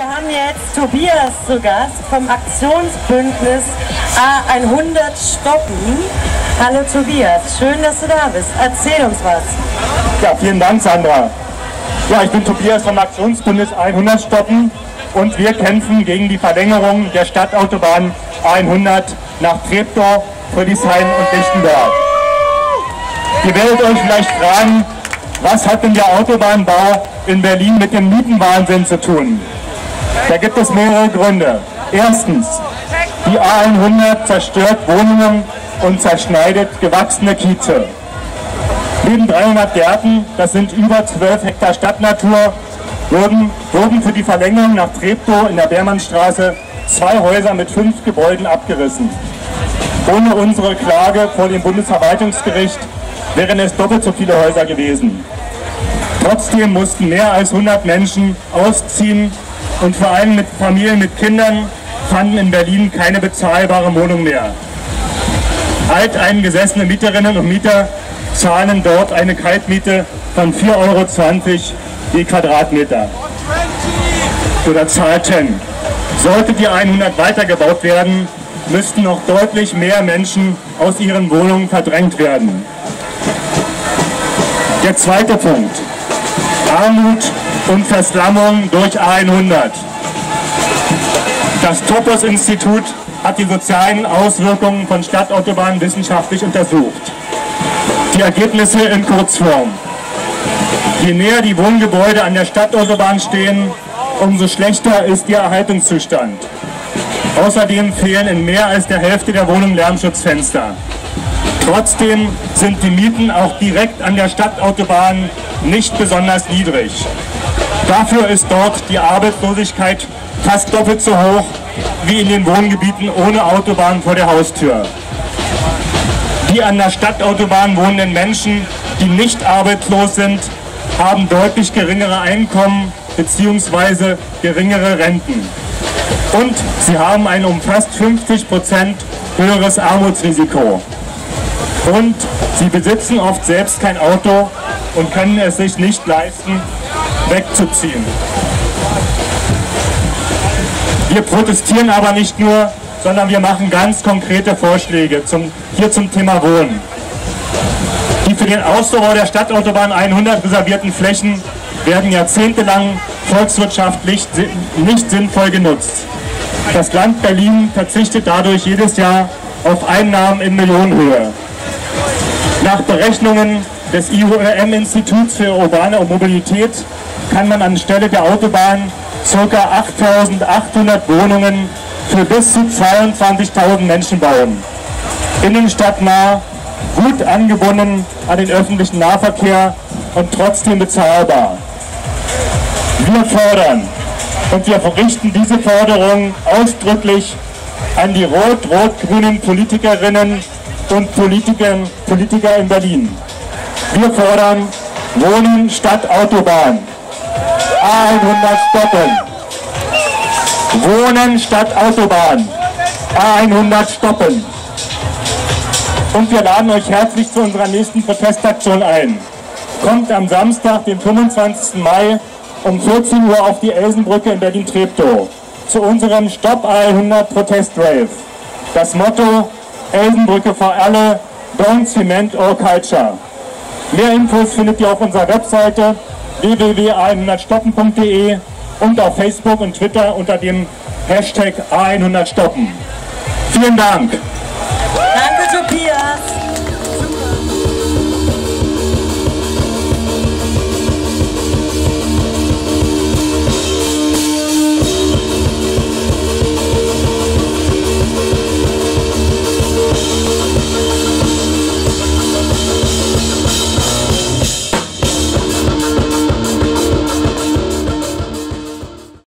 Wir haben jetzt Tobias zu Gast vom Aktionsbündnis A100 Stoppen. Hallo Tobias, schön, dass du da bist. Erzähl uns was. Ja, vielen Dank, Sandra. Ja, ich bin Tobias vom Aktionsbündnis 100 Stoppen und wir kämpfen gegen die Verlängerung der Stadtautobahn A100 nach Treptow, Friedrichshain und Lichtenberg. Ihr werdet euch vielleicht fragen, was hat denn der Autobahnbau in Berlin mit dem Mietenwahnsinn zu tun? Da gibt es mehrere Gründe. Erstens, die A100 zerstört Wohnungen und zerschneidet gewachsene Kieze. Neben 300 Gärten, das sind über 12 Hektar Stadtnatur, wurden, wurden für die Verlängerung nach Treptow in der Beermannstraße zwei Häuser mit fünf Gebäuden abgerissen. Ohne unsere Klage vor dem Bundesverwaltungsgericht wären es doppelt so viele Häuser gewesen. Trotzdem mussten mehr als 100 Menschen ausziehen und vor allem mit Familien mit Kindern fanden in Berlin keine bezahlbare Wohnung mehr. Alteingesessene Mieterinnen und Mieter zahlen dort eine Kaltmiete von 4,20 Euro je Quadratmeter. Oder zahlten. Sollte die 100 weitergebaut werden, müssten noch deutlich mehr Menschen aus ihren Wohnungen verdrängt werden. Der zweite Punkt. Armut und Verslammung durch A100. Das Topos-Institut hat die sozialen Auswirkungen von Stadtautobahnen wissenschaftlich untersucht. Die Ergebnisse in Kurzform. Je näher die Wohngebäude an der Stadtautobahn stehen, umso schlechter ist ihr Erhaltungszustand. Außerdem fehlen in mehr als der Hälfte der Wohnungen Lärmschutzfenster. Trotzdem sind die Mieten auch direkt an der Stadtautobahn nicht besonders niedrig. Dafür ist dort die Arbeitslosigkeit fast doppelt so hoch wie in den Wohngebieten ohne Autobahn vor der Haustür. Die an der Stadtautobahn wohnenden Menschen, die nicht arbeitslos sind, haben deutlich geringere Einkommen bzw. geringere Renten. Und sie haben ein um fast 50 Prozent höheres Armutsrisiko. Und sie besitzen oft selbst kein Auto und können es sich nicht leisten, wegzuziehen. Wir protestieren aber nicht nur, sondern wir machen ganz konkrete Vorschläge zum, hier zum Thema Wohnen. Die für den Ausbau der Stadtautobahn 100 reservierten Flächen werden jahrzehntelang volkswirtschaftlich nicht sinnvoll genutzt. Das Land Berlin verzichtet dadurch jedes Jahr auf Einnahmen in Millionenhöhe. Nach Berechnungen des IOM-Instituts für urbane Mobilität kann man anstelle der Autobahn ca. 8.800 Wohnungen für bis zu 22.000 Menschen bauen. Innenstadtnah, gut angebunden an den öffentlichen Nahverkehr und trotzdem bezahlbar. Wir fordern und wir richten diese Forderung ausdrücklich an die rot-rot-grünen Politikerinnen und Politiker, Politiker in Berlin. Wir fordern Wohnen statt Autobahn. A100 stoppen. Wohnen statt Autobahn. A100 stoppen. Und wir laden euch herzlich zu unserer nächsten Protestaktion ein. Kommt am Samstag, den 25. Mai um 14 Uhr auf die Elsenbrücke in Berlin-Treptow zu unserem Stopp A100 Protest-Rave. Das Motto Elsenbrücke für alle, Don't Cement or Culture. Mehr Infos findet ihr auf unserer Webseite www.100stoppen.de und auf Facebook und Twitter unter dem Hashtag A100stoppen. Vielen Dank. Danke, Tobias.